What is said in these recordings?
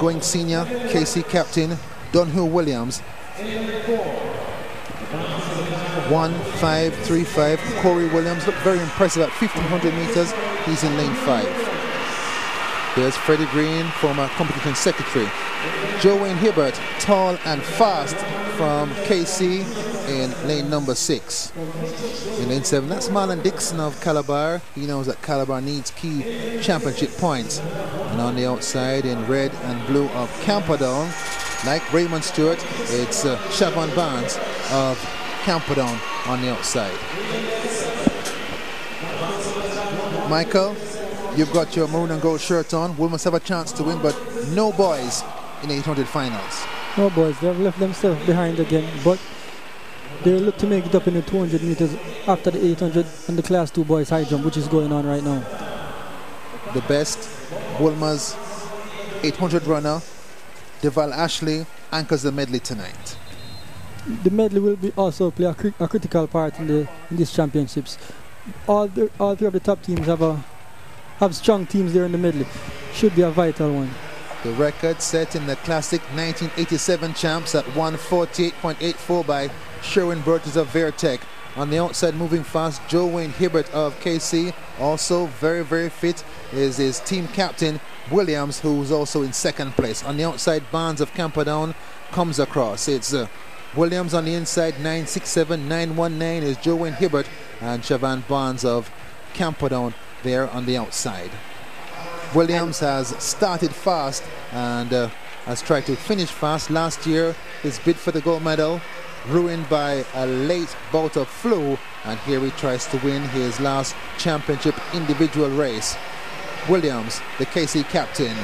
Going senior, KC captain, Dunhill Williams. 1535. Corey Williams looked very impressive at 1500 meters. He's in lane 5. There's Freddie Green, former competition secretary. Joe Wayne Hibbert, tall and fast from KC in lane number 6. In lane 7, that's Marlon Dixon of Calabar. He knows that Calabar needs key championship points. And on the outside in red and blue of Camperdown, like Raymond Stewart, it's uh, Siobhan Barnes of Camperdown on the outside. Michael, you've got your maroon and gold shirt on. We must have a chance to win, but no boys in 800 finals. No boys, they've left themselves behind again, but they look to make it up in the 200 meters after the 800 and the class 2 boys high jump, which is going on right now. The best, Wolmer's 800 runner, Deval Ashley, anchors the medley tonight. The medley will be also play a, cri a critical part in the in these championships. All the, all three of the top teams have a have strong teams there in the medley. Should be a vital one. The record set in the classic 1987 champs at 148.84 by Sherwin Burgess of Vere Tech. On the outside, moving fast, Joe Wayne Hibbert of KC. Also very, very fit is his team captain, Williams, who's also in second place. On the outside, Barnes of Camperdown comes across. It's uh, Williams on the inside, 967, 919 is Joe Wayne Hibbert, and Siobhan Barnes of Camperdown there on the outside. Williams has started fast and uh, has tried to finish fast. Last year, his bid for the gold medal ruined by a late bout of flu, and here he tries to win his last championship individual race. Williams, the KC captain,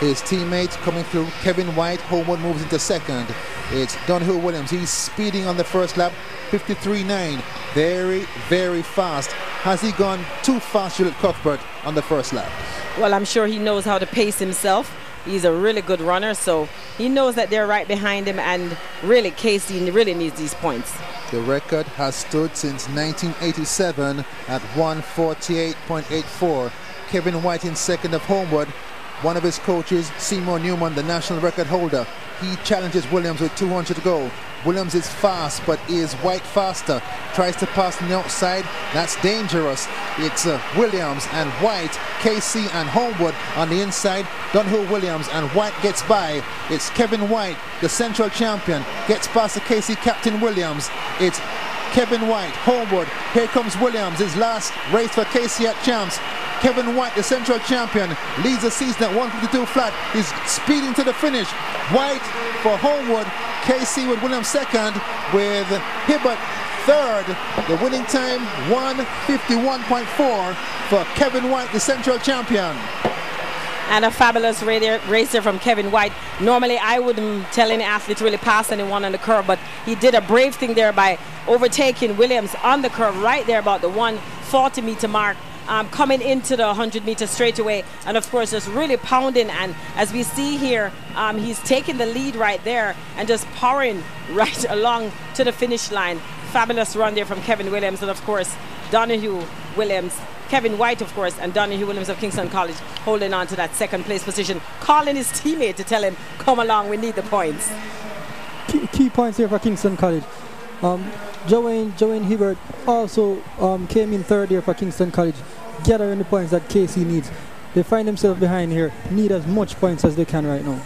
his teammate coming through, Kevin White, Holmwood moves into second. It's Dunhill Williams, he's speeding on the first lap, 53.9, very, very fast. Has he gone too fast, Juliet Cuthbert, on the first lap? Well, I'm sure he knows how to pace himself. He's a really good runner, so he knows that they're right behind him, and really, KC really needs these points. The record has stood since 1987 at 148.84. Kevin White in second of Holmwood. One of his coaches, Seymour Newman, the national record holder, he challenges Williams with 200 to go. Williams is fast, but is White faster? Tries to pass on the outside. That's dangerous. It's uh, Williams and White, KC and Holmwood on the inside. Dunhill Williams and White gets by. It's Kevin White, the central champion, gets past the KC captain Williams. It's Kevin White, Holmwood. Here comes Williams, his last race for KC at Champs. Kevin White, the central champion, leads the season at 152 flat. He's speeding to the finish. White for Holmwood, KC with Williams second, with Hibbert third. The winning time 151.4 for Kevin White, the central champion. And a fabulous racer from Kevin White. Normally, I wouldn't tell any athlete to really pass anyone on the curve, but he did a brave thing there by overtaking Williams on the curve right there about the 140 meter mark. Um, coming into the 100 meter straightaway and of course just really pounding and as we see here um, he's taking the lead right there and just powering right along to the finish line fabulous run there from Kevin Williams and of course Donahue Williams Kevin White, of course, and Donahue Williams of Kingston College holding on to that second place position, calling his teammate to tell him, come along, we need the points. Key, key points here for Kingston College. Um, Joanne, Joanne Hibbert also um, came in third here for Kingston College, gathering the points that KC needs. They find themselves behind here, need as much points as they can right now.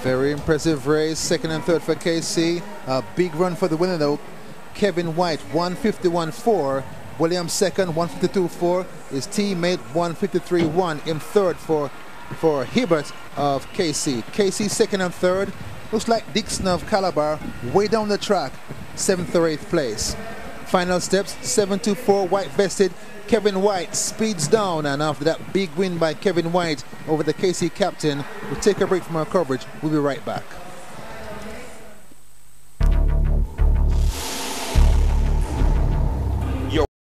Very impressive race, second and third for KC. A big run for the winner though. Kevin White, 151.4. Williams second, 152.4. His teammate, 153.1 in third for, for Hibbert of KC. KC second and third. Looks like Dixon of Calabar way down the track, seventh or eighth place. Final steps, 724 white vested. Kevin White speeds down, and after that big win by Kevin White over the KC captain, we'll take a break from our coverage. We'll be right back.